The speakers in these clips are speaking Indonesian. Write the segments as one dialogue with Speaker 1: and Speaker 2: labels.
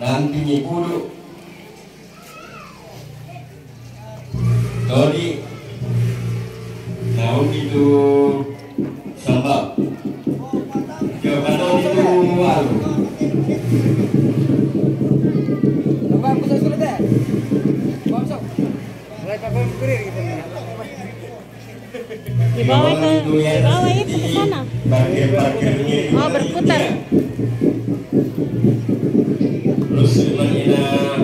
Speaker 1: nampingi pulu Todi naon itu sambal Kepada itu walu
Speaker 2: Bang, sulit. Bang, sok. Kurir gitu.
Speaker 3: Di bawah ke di bawah itu ke sana. Oh, berputar.
Speaker 1: ina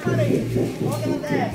Speaker 1: 待て。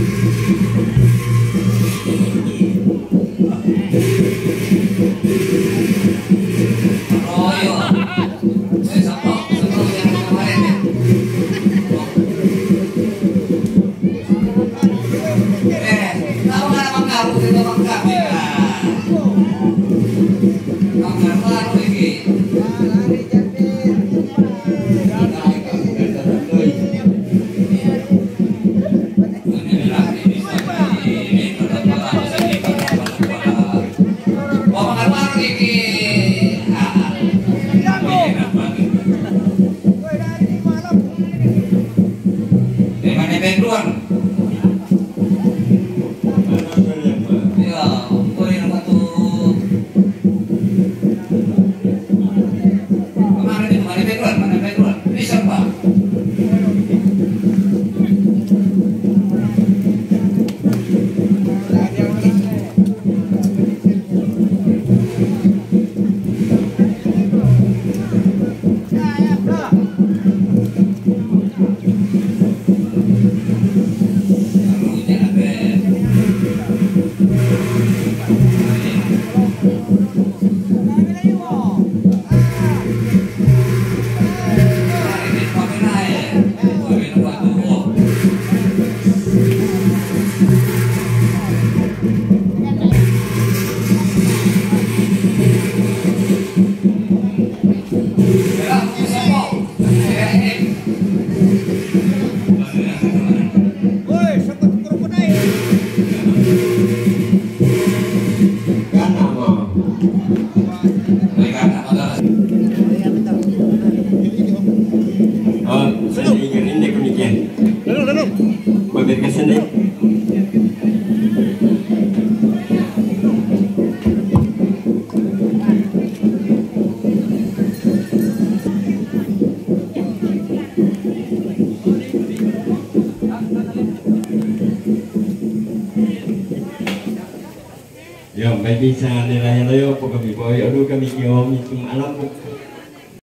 Speaker 1: Yo, may bisa nila yan ayo po kami po. Aduh kami kiyo, mitum alam po